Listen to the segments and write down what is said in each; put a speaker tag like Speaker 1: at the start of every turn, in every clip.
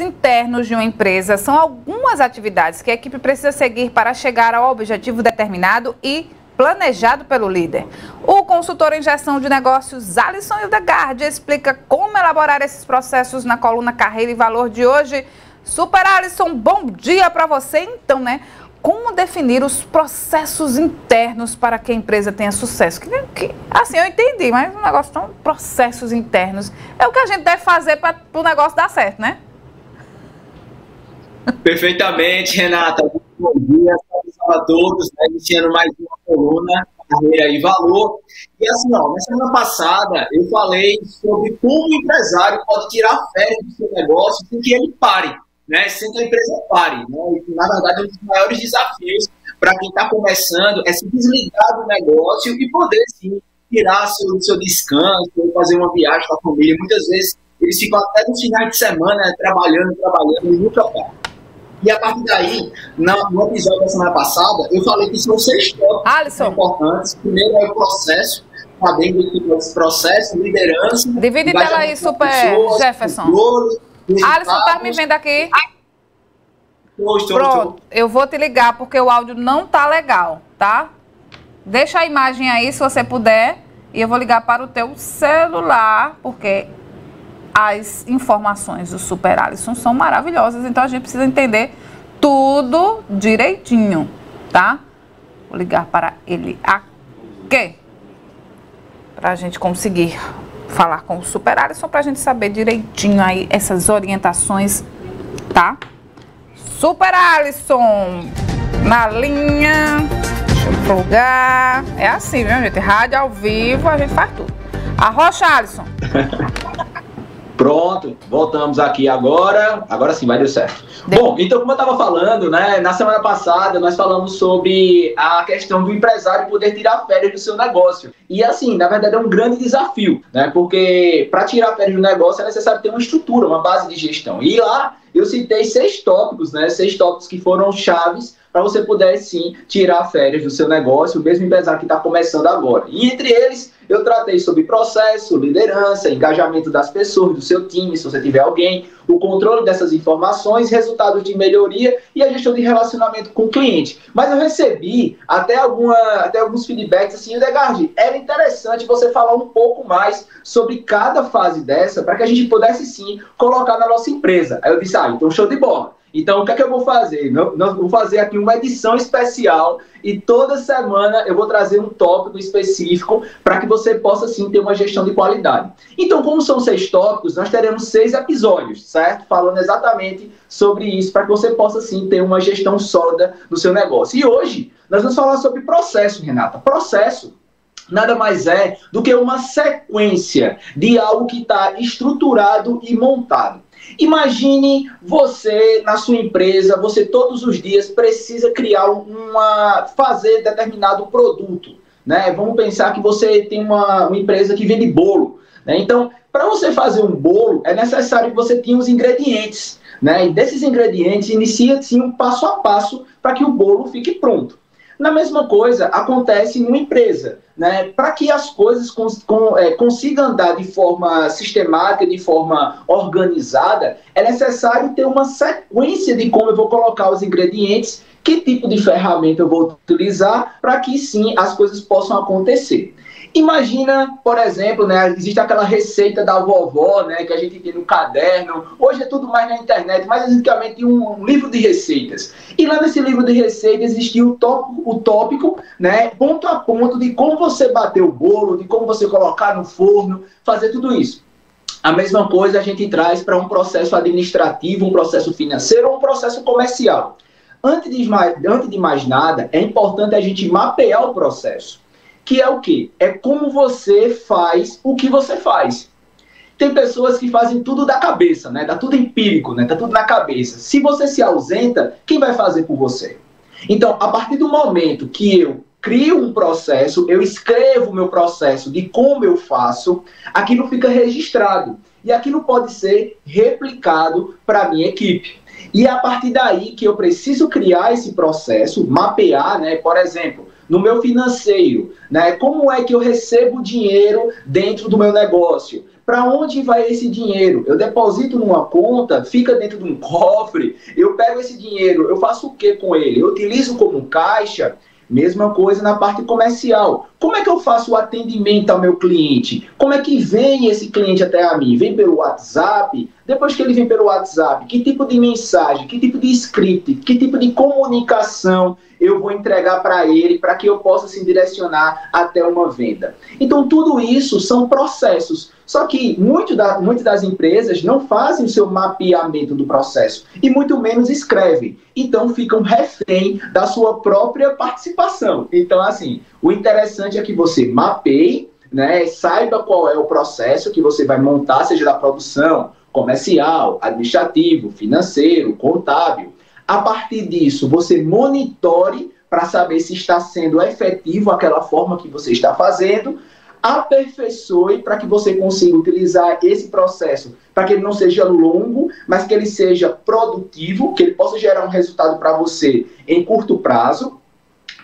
Speaker 1: internos de uma empresa são algumas atividades que a equipe precisa seguir para chegar ao objetivo determinado e planejado pelo líder. O consultor em gestão de negócios Alisson Hildegard explica como elaborar esses processos na coluna Carreira e Valor de hoje. Super Alisson, bom dia para você. Então, né? Como definir os processos internos para que a empresa tenha sucesso? Que, que, assim, eu entendi, mas o negócio são processos internos. É o que a gente deve fazer para o negócio dar certo, né?
Speaker 2: Perfeitamente, Renata. Bom dia, a todos. Né? Iniciando mais uma coluna, carreira e valor. E assim, ó, na semana passada eu falei sobre como o empresário pode tirar férias do seu negócio sem que ele pare, né? Sem que a empresa pare. Né? E, na verdade, um dos maiores desafios para quem está começando é se desligar do negócio e poder, sim, tirar seu, seu descanso, fazer uma viagem com a família. Muitas vezes eles ficam até no final de semana né, trabalhando, trabalhando e nunca param. E a partir daí, no episódio da semana passada, eu falei que são seis tópicos importantes. Primeiro é o processo, tá dentro desse processo, liderança.
Speaker 1: Divide tela aí, super pessoas, Jefferson. Controle, Alisson, tá me vendo aqui? Estou, estou, Pronto, estou. eu vou te ligar porque o áudio não tá legal, tá? Deixa a imagem aí, se você puder, e eu vou ligar para o teu celular, porque as informações do Super Alisson são maravilhosas, então a gente precisa entender tudo direitinho, tá? Vou ligar para ele aqui, para a gente conseguir falar com o Super Alisson, para a gente saber direitinho aí essas orientações, tá? Super Alisson, na linha, plugar, é assim, viu, gente? Rádio ao vivo, a gente faz tudo. Arrocha, Alisson.
Speaker 3: Pronto, voltamos aqui agora. Agora sim, vai dar certo. Deu. Bom, então, como eu estava falando, né, na semana passada nós falamos sobre a questão do empresário poder tirar férias do seu negócio. E assim, na verdade, é um grande desafio, né? Porque para tirar férias do negócio é necessário ter uma estrutura, uma base de gestão. E lá eu citei seis tópicos, né? Seis tópicos que foram chaves para você poder sim tirar férias do seu negócio, o mesmo empresário que está começando agora. E entre eles, eu tratei sobre processo, liderança, engajamento das pessoas, do seu time, se você tiver alguém, o controle dessas informações, resultados de melhoria e a gestão de relacionamento com o cliente. Mas eu recebi até, alguma, até alguns feedbacks assim, Degard, era interessante você falar um pouco mais sobre cada fase dessa para que a gente pudesse sim colocar na nossa empresa. Aí eu disse, ah, então show de bola. Então, o que é que eu vou fazer? Nós vou fazer aqui uma edição especial e toda semana eu vou trazer um tópico específico para que você possa, sim, ter uma gestão de qualidade. Então, como são seis tópicos, nós teremos seis episódios, certo? Falando exatamente sobre isso, para que você possa, sim, ter uma gestão sólida no seu negócio. E hoje, nós vamos falar sobre processo, Renata. Processo nada mais é do que uma sequência de algo que está estruturado e montado. Imagine você na sua empresa, você todos os dias precisa criar uma fazer determinado produto, né? Vamos pensar que você tem uma, uma empresa que vende bolo, né? Então, para você fazer um bolo, é necessário que você tenha os ingredientes, né? E desses ingredientes inicia-se um passo a passo para que o bolo fique pronto. Na mesma coisa acontece em uma empresa. Né? Para que as coisas cons com, é, consigam andar de forma sistemática, de forma organizada, é necessário ter uma sequência de como eu vou colocar os ingredientes, que tipo de ferramenta eu vou utilizar, para que sim as coisas possam acontecer. Imagina, por exemplo, né, existe aquela receita da vovó, né, que a gente tem no caderno. Hoje é tudo mais na internet, mas antigamente tinha um, livro de receitas. E lá nesse livro de receitas existia o tópico, o tópico, né, ponto a ponto de como você bater o bolo, de como você colocar no forno, fazer tudo isso. A mesma coisa a gente traz para um processo administrativo, um processo financeiro ou um processo comercial. Antes de, antes de mais nada, é importante a gente mapear o processo que é o que? É como você faz o que você faz. Tem pessoas que fazem tudo da cabeça, né? Dá tudo empírico, né? Tá tudo na cabeça. Se você se ausenta, quem vai fazer por você? Então, a partir do momento que eu crio um processo, eu escrevo o meu processo de como eu faço, aquilo fica registrado. E aquilo pode ser replicado para a minha equipe. E é a partir daí que eu preciso criar esse processo, mapear, né? Por exemplo, no meu financeiro, né? Como é que eu recebo dinheiro dentro do meu negócio? Para onde vai esse dinheiro? Eu deposito numa conta, fica dentro de um cofre, eu pego esse dinheiro, eu faço o que com ele? Eu utilizo como caixa? Mesma coisa na parte comercial. Como é que eu faço o atendimento ao meu cliente? Como é que vem esse cliente até a mim? Vem pelo WhatsApp? Depois que ele vem pelo WhatsApp, que tipo de mensagem, que tipo de script, que tipo de comunicação eu vou entregar para ele para que eu possa se direcionar até uma venda? Então, tudo isso são processos. Só que muito da, muitas das empresas não fazem o seu mapeamento do processo e muito menos escrevem. Então ficam refém da sua própria participação. Então, assim, o interessante é que você mapeie, né, saiba qual é o processo que você vai montar, seja da produção, comercial, administrativo, financeiro, contábil. A partir disso, você monitore para saber se está sendo efetivo aquela forma que você está fazendo aperfeiçoe para que você consiga utilizar esse processo para que ele não seja longo, mas que ele seja produtivo, que ele possa gerar um resultado para você em curto prazo,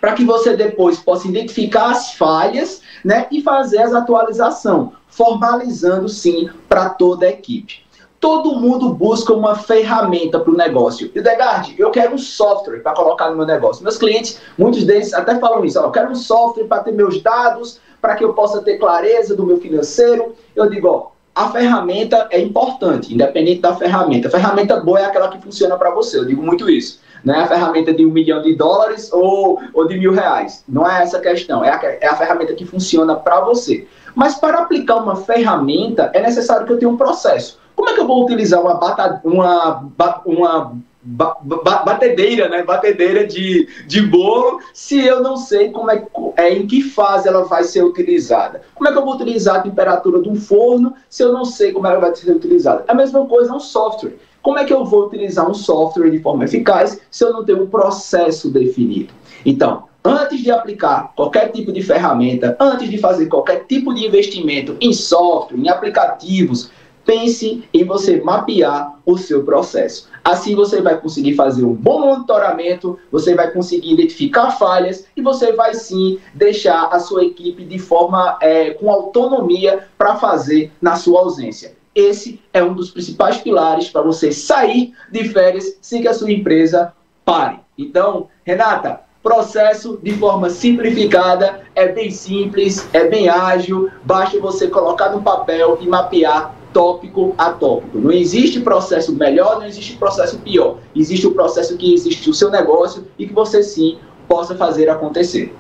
Speaker 3: para que você depois possa identificar as falhas né, e fazer as atualizações, formalizando sim para toda a equipe. Todo mundo busca uma ferramenta para o negócio. E Degard, eu quero um software para colocar no meu negócio. Meus clientes, muitos deles até falam isso. eu quero um software para ter meus dados, para que eu possa ter clareza do meu financeiro. Eu digo, ó, a ferramenta é importante, independente da ferramenta. A ferramenta boa é aquela que funciona para você, eu digo muito isso. Não é a ferramenta de um milhão de dólares ou, ou de mil reais. Não é essa a questão, é a, é a ferramenta que funciona para você. Mas para aplicar uma ferramenta, é necessário que eu tenha um processo. Como é que eu vou utilizar uma, bata, uma, uma ba batedeira, né? Batedeira de, de bolo, se eu não sei como é, é em que fase ela vai ser utilizada. Como é que eu vou utilizar a temperatura de um forno se eu não sei como ela vai ser utilizada? A mesma coisa é um software. Como é que eu vou utilizar um software de forma eficaz se eu não tenho um processo definido? Então, antes de aplicar qualquer tipo de ferramenta, antes de fazer qualquer tipo de investimento em software, em aplicativos, pense em você mapear o seu processo. Assim você vai conseguir fazer um bom monitoramento, você vai conseguir identificar falhas e você vai sim deixar a sua equipe de forma é, com autonomia para fazer na sua ausência. Esse é um dos principais pilares para você sair de férias sem que a sua empresa pare. Então, Renata, processo de forma simplificada, é bem simples, é bem ágil, basta você colocar no papel e mapear tópico a tópico. Não existe processo melhor, não existe processo pior. Existe o processo que existe o seu negócio e que você sim possa fazer acontecer.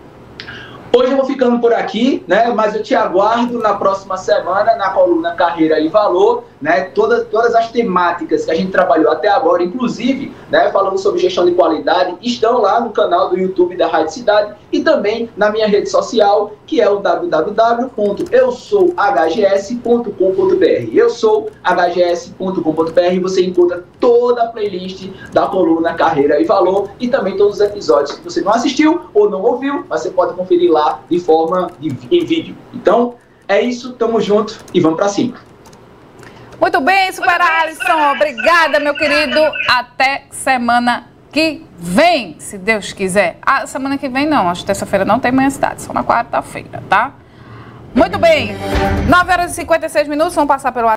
Speaker 3: Hoje eu vou ficando por aqui, né? Mas eu te aguardo na próxima semana na coluna Carreira e Valor, né? Todas, todas as temáticas que a gente trabalhou até agora, inclusive, né? Falando sobre gestão de qualidade, estão lá no canal do YouTube da Rádio Cidade e também na minha rede social, que é o www.eusouhgs.com.br. Eu sou hgs.com.br. Você encontra toda a playlist da coluna Carreira e Valor e também todos os episódios que você não assistiu ou não ouviu, mas você pode conferir lá de forma de, em vídeo. Então, é isso, tamo junto e vamos para cima.
Speaker 1: Muito bem, Super Alisson. Obrigada, meu querido. Até semana que vem, se Deus quiser. Ah, semana que vem não, acho que terça-feira não tem manhã cidade, só na quarta-feira, tá? Muito bem. 9 horas e 56 minutos, vamos passar pelo